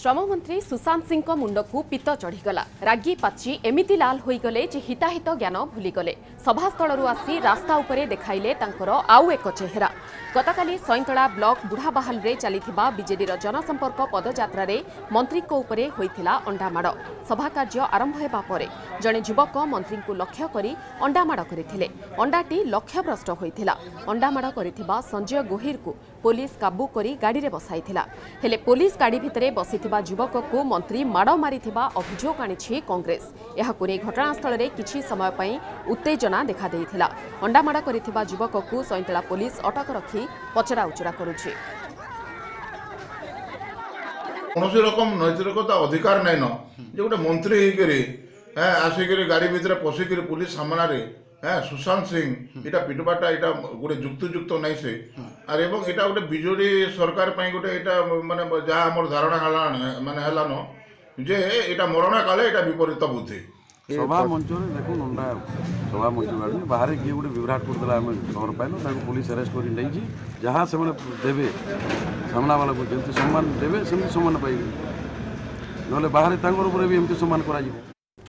ଶ୍ରମମନ୍ତ୍ରୀ ସୁଶାନ୍ତ ସିଂଙ୍କ ମୁଣ୍ଡକୁ ପିତ ଚଢ଼ିଗଲା। ରାଗି ପାଚି ଏମିତି ଲାଲ ହୋଇଗଲେ ଯେ ହିତାହିତ ଜ୍ଞାନ ଭୁଲିଗଲେ। ସଭାସ୍ଥଳରୁ ଆସି ରାସ୍ତା ଉପରେ ଦେଖାଇଲେ ତାଙ୍କର ଆଉ ଏକ ଚେହେରା। ଗତକାଲି ସଇଁତଳା ବ୍ଲକ ବୁଢ଼ାବାହାଲରେ ଚାଲିଥିବା ବିଜେଡିର ଜନସମ୍ପର୍କ ପଦଯାତ୍ରାରେ ମନ୍ତ୍ରୀଙ୍କ ଉପରେ ହୋଇଥିଲା ଅଣ୍ଡାମାଡ଼। ସଭାକାର୍ଯ୍ୟ ଆରମ୍ଭ ହେବା ପରେ ଜଣେ ଯୁବକ ମନ୍ତ୍ରୀଙ୍କୁ ଲକ୍ଷ୍ୟ କରି ଅଣ୍ଡାମାଡ଼ କରିଥିଲେ। ଅଣ୍ଡାଟି ଲକ୍ଷ୍ୟଭ୍ରଷ୍ଟ ହୋଇଥିଲା। ଅଣ୍ଡାମାଡ଼ କରିଥିବା ସଞ୍ଜୟ ଗୋହିରକୁ ପୋଲିସ କାବୁ କରି ଗାଡ଼ିରେ ବସାଇଥିଲା। ହେଲେ ପୋଲିସ ଗାଡ଼ି ଭିତରେ ବସିଥିବା ଯୁବକକୁ ମନ୍ତ୍ରୀ ମାଡ଼ ମାରିଥିବା ଅଭିଯୋଗ ଆଣିଛି କଂଗ୍ରେସ। ଏହାକୁ ନେଇ ଘଟଣାସ୍ଥଳରେ କିଛି ସମୟ ପାଇଁ ଉତ୍ତେଜନା ଦେଖାଦେଇଥିଲା। ଅଣ୍ଡାମାଡ଼ କରିଥିବା ଯୁବକକୁ ସଇଁତଳା ପୋଲିସ ଅଟକ ରଖି ପଚରାଉଚରା କରୁଛି। କୌଣସି ରକମ ନୈତିକତା ଅଧିକାର ନାଇଁନ ଯେ ଗୋଟେ ମନ୍ତ୍ରୀ ହେଇକରି ହେଁ ଆସିକରି ଗାଡ଼ି ଭିତରେ ପଶିକରି ପୁଲିସ ସାମ୍ନାରେ ହେଁ ସୁଶାନ୍ତ ସିଂ ଏଇଟା ପିଟବାଟା ଏଇଟା ଗୋଟେ ଯୁକ୍ତିଯୁକ୍ତ ନାଇଁ ସେ। ଆର୍ ଏବଂ ଏଇଟା ଗୋଟେ ବିଜେଡି ସରକାର ପାଇଁ ଗୋଟେ ଏଇଟା ମାନେ ଯାହା ଆମର ଧାରଣା ହେଲା ମାନେ ହେଲାନ ଯେ ଏଇଟା ମରଣା କାଳେ ଏଇଟା ବିପରୀତ ବୁଦ୍ଧି। ସଭା ମଞ୍ଚରେ ଦେଖୁନ ଅଣ୍ଡା ସଭା ମଞ୍ଚ ବାହାରୁଛି ବାହାରେ କିଏ ଗୋଟେ ବିଭ୍ରାଟ କରିଦେଲା ଆମେ ଖବର ପାଇଲୁ ତାକୁ ପୋଲିସ ଆରେଷ୍ଟ କରି ନେଇଛି ଯାହା ସେମାନେ ଦେବେ ସାମ୍ନାବାଲାକୁ ଯେମିତି ସମ୍ମାନ ଦେବେ ସେମିତି ସମ୍ମାନ ପାଇବେ। ନହେଲେ ବାହାରେ ତାଙ୍କର ଉପରେ ବି ଏମିତି ସମ୍ମାନ କରାଯିବ।